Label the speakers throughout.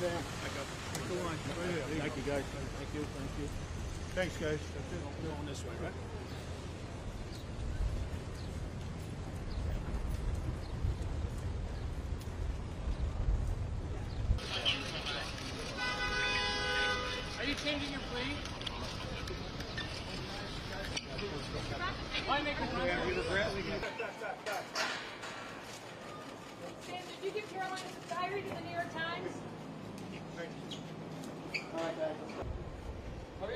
Speaker 1: Sam. Go on, right here. Thank you, guys. Thank you, thank you. Thanks, guys. That's it.
Speaker 2: Going this way, right? Are you changing your plea? Why make a
Speaker 3: Sam, did you give Caroline's diary to the New York Times?
Speaker 1: はい。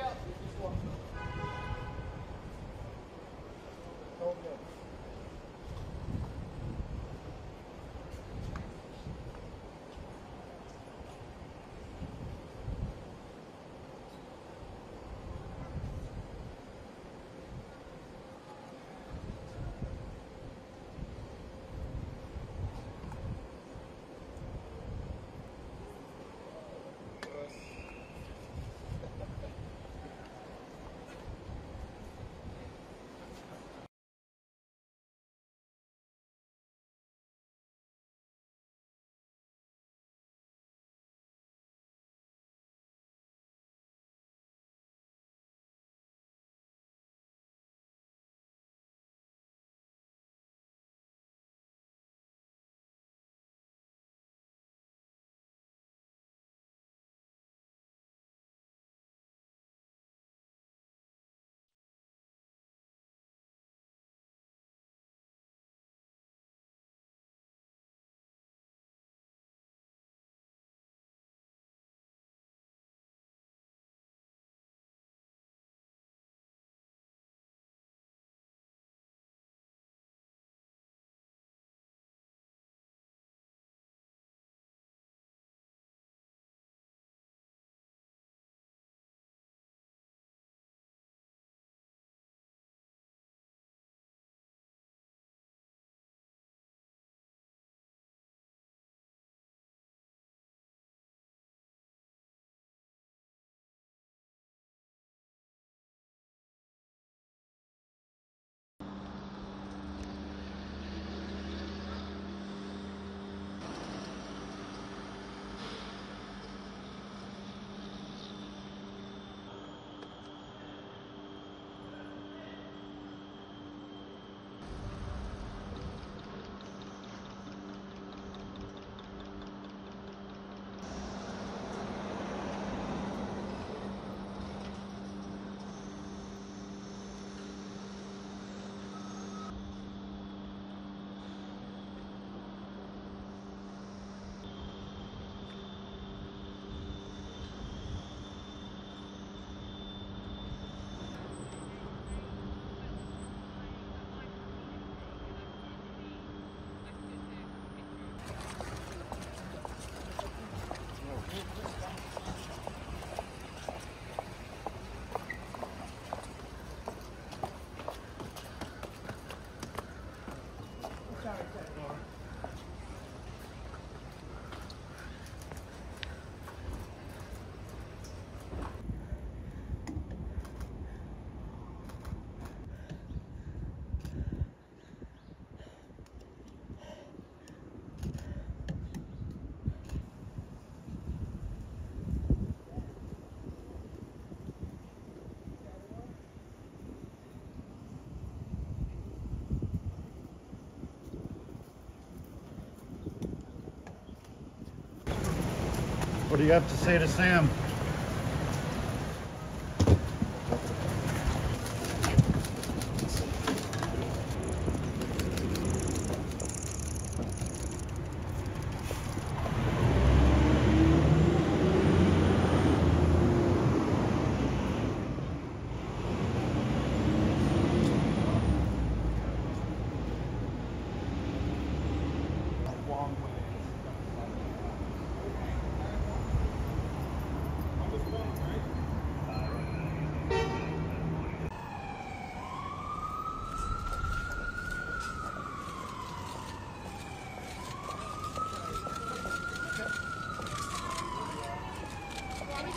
Speaker 4: What do you have to say to Sam?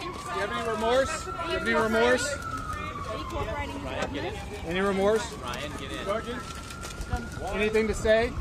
Speaker 2: Do you have any remorse? You have any remorse?
Speaker 3: Ryan, get in.
Speaker 2: Any remorse?
Speaker 5: Ryan, get in.
Speaker 2: Sergeant? Anything to say?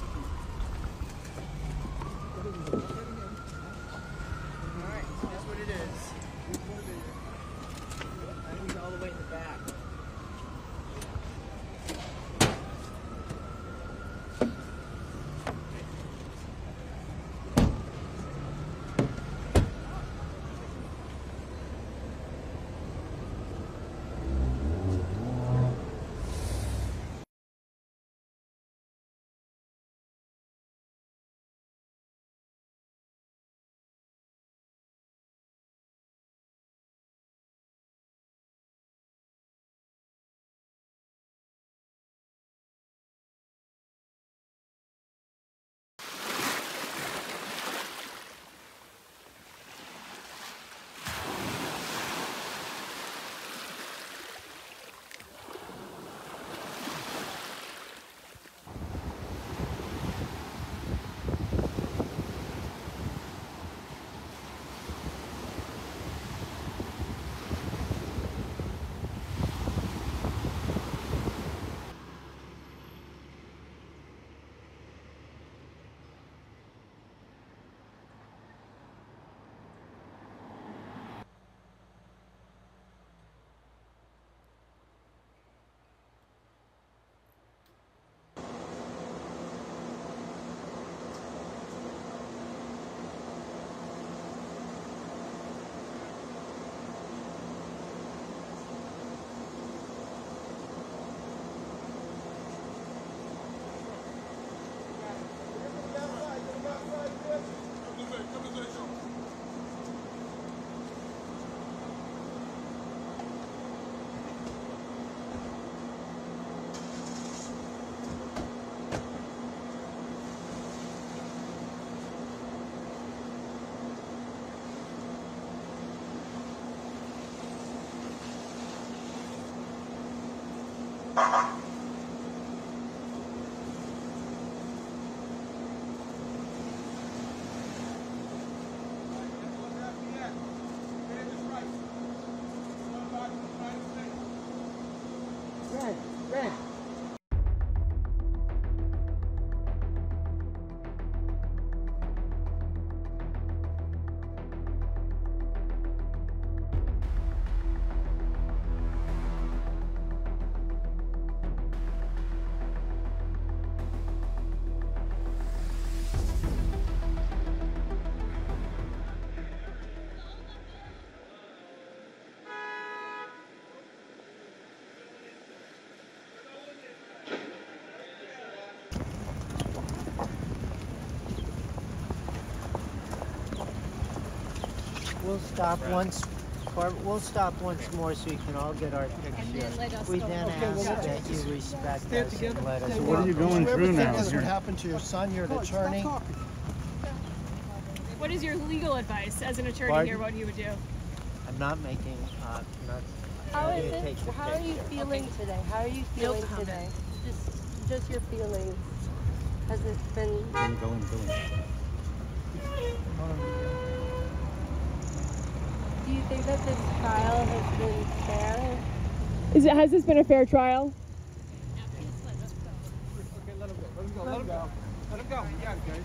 Speaker 6: We'll stop once, or we'll stop once more so you can all get our picture.
Speaker 5: then let us
Speaker 6: We
Speaker 5: go.
Speaker 6: then
Speaker 5: Okay,
Speaker 6: ask
Speaker 5: well,
Speaker 6: that you respect us and let us.
Speaker 1: What are you
Speaker 6: walk.
Speaker 1: going
Speaker 7: you
Speaker 1: through
Speaker 7: think
Speaker 1: now?
Speaker 7: this would
Speaker 1: Here.
Speaker 7: happen to your son? You're an attorney.
Speaker 3: What is your legal advice as an attorney
Speaker 6: Pardon?
Speaker 3: here? What you would do?
Speaker 6: I'm not making, uh, not.
Speaker 8: How
Speaker 6: I'm
Speaker 8: is
Speaker 6: gonna take
Speaker 8: it?
Speaker 6: the
Speaker 8: How are you
Speaker 6: picture.
Speaker 8: feeling today? How are you feeling today? Just, just your feelings. Has it been? Do you think that this trial has been fair?
Speaker 3: Is it has this been a fair trial?
Speaker 2: Okay, let him go. Let him go. Let him go. Let him go. You got it, guys.